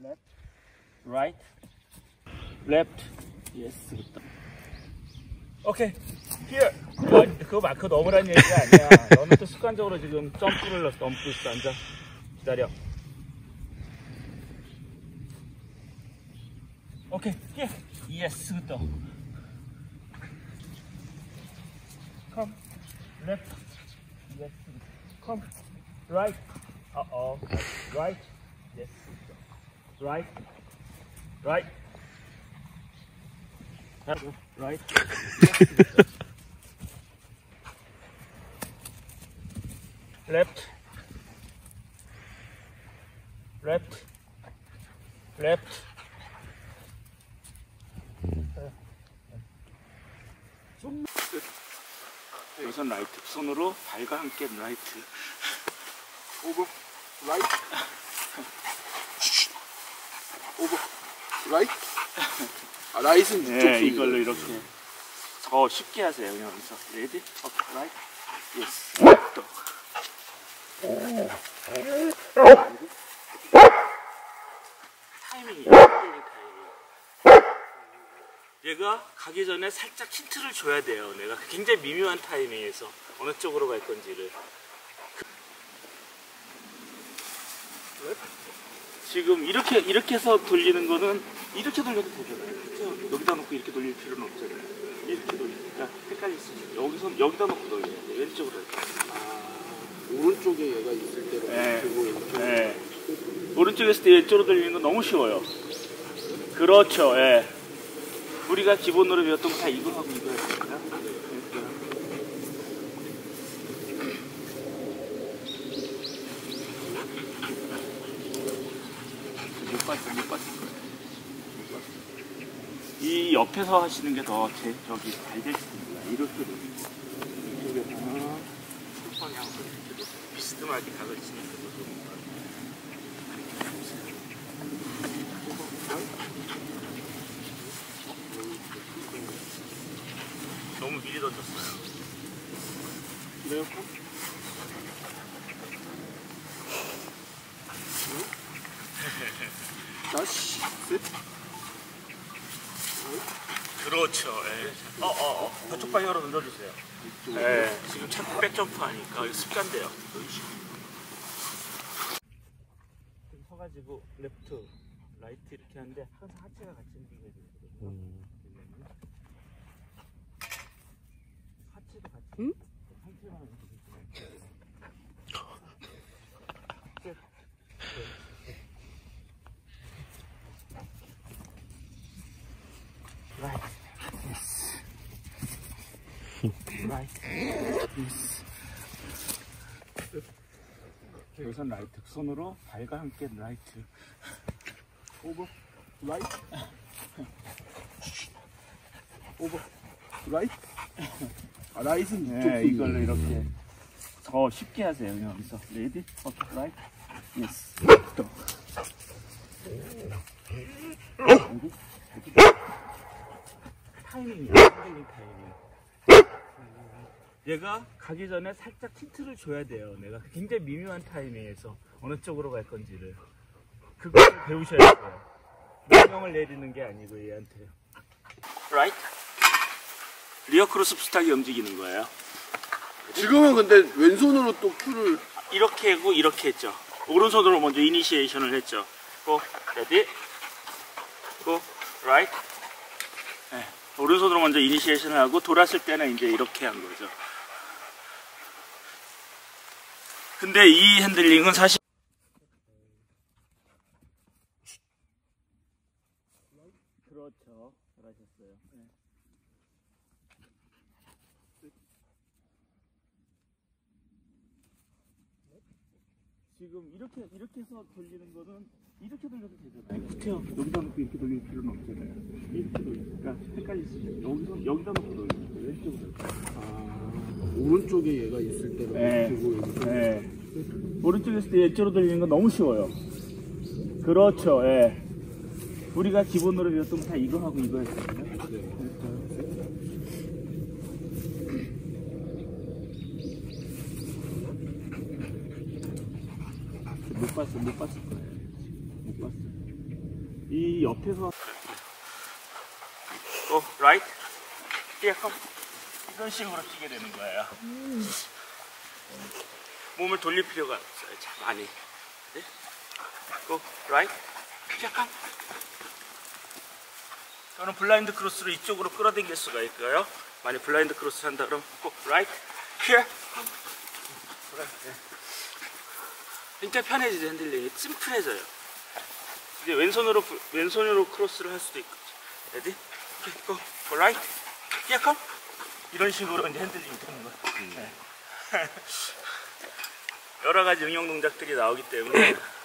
left, right, left, yes. 오케이, here. 야, 그거 마크 넘으라는 얘기가 아니야. 너는 또 습관적으로 지금 점프를 넘고 있어. 앉아. 기다려. 오케이, here. Yes, 됐다. Come, left, yes. Come, right. Uh-oh. Right. Yes. Right. Right. Right. Left. Left. Left. 여기선 right. 손으로 발과 함께 right. over right over right 아 right는 네, 손이에요. 이걸로 이렇게 더 쉽게 하세요. 그냥 여기서 ready, 오케이, right, yes. 또. 타이밍이에요. 흔들린 타이밍. 얘가 가기 전에 살짝 힌트를 줘야 돼요. 내가 굉장히 미묘한 타이밍에서 어느 쪽으로 갈 건지를. 지금 이렇게 이렇게 해서 돌리는 거는 이렇게 돌려도 되잖아요. 그죠? 여기다 놓고 이렇게 돌릴 필요는 없잖아요. 이렇게 돌리니까 헷갈릴 수 있어요. 여기서 여기다 놓고 돌려야 돼. 왼쪽으로. 이렇게. 오른쪽에 얘가 있을 때로 네. 그리고 왼쪽 네. 오른쪽에 있을 때 왼쪽으로 돌리는 건 너무 쉬워요. 그렇죠. 예. 우리가 기본으로 배웠던 거 다 이거 하고 이거 했습니다. 못 봤어, 못 봤어. 이 옆에서 하시는 게 더 제 저기 잘 될 수도 있어요. 이렇게 이렇게 비스듬하게 각을 치는 것도 같아요. 너무 미리 던졌어요. 그래요? 다시 셋 그렇죠. 예. 어, 어, 어. 저쪽 방향으로 던져주세요. 예. 지금 자꾸 back jump 하니까 이거 습관돼요. 좀 서가지고 left, right 이렇게 하는데 항상 하체가 같이 움직여야 되거든요. 하체도 같이. 응? 상체만 움직이지 Right. Yes. Right. Yes. 여기선 라이트. 손으로 발과 함께 라이트. 오버 라이트 over right 아 right는 네, 손이에요. 이걸로 이렇게 더 쉽게 하세요. 여기서 ready, 오케이, right, yes. 또. 여기. 타이밍이야. 흔들린 타이밍. 얘가 가기 전에 살짝 힌트를 줘야 돼요. 내가 굉장히 미묘한 타이밍에서 어느 쪽으로 갈 건지를. 그걸 배우셔야 돼요. 명령을 내리는 게 아니고 얘한테. right. rear cross 비슷하게 움직이는 거예요. 지금은 근데 왼손으로 또 큐를 이렇게 하고 이렇게 했죠. 오른손으로 먼저 이니시에이션을 했죠. go ready go right 네, 오른손으로 먼저 이니시에이션을 하고 돌았을 때는 이제 이렇게 한 거죠. 근데 이 핸들링은 사실 그렇죠. 잘하셨어요. 네. 지금 이렇게 이렇게 해서 돌리는 거는 이렇게 돌려도 되잖아요. 그렇죠. 여기다 놓고 이렇게 돌릴 필요는 없잖아요. 이렇게 돌리니까 수 있어요. 여기서 여기다 놓고 돌리는 거예요. 왼쪽으로. 아 오른쪽에 얘가 있을 때로 네. 그리고 왼쪽 네. 오른쪽에 있을 때 왼쪽으로 돌리는 건 너무 쉬워요. 그렇죠. 예. 우리가 기본으로 배웠던 거다 이거 하고 이거 했거든요. 못 봤어, 못 봤을 거예요. 못 봤어. 이 옆에서 또 라이트 약간 이런 식으로 뛰게 되는 거예요. 몸을 돌릴 필요가 없어요. 자, 많이. 네? 또 right 약간 또는 blind cross로 이쪽으로 끌어당길 수가 있고요. 만약 blind cross 한다 그러면 꼭 right here 편해지죠 핸들링이 심플해져요. 이제 왼손으로 부- 왼손으로 cross를 할 수도 있고 ready go right 약간 이런 식으로 이제 핸들링이 되는 거예요. 네. 여러 가지 응용 동작들이 나오기 때문에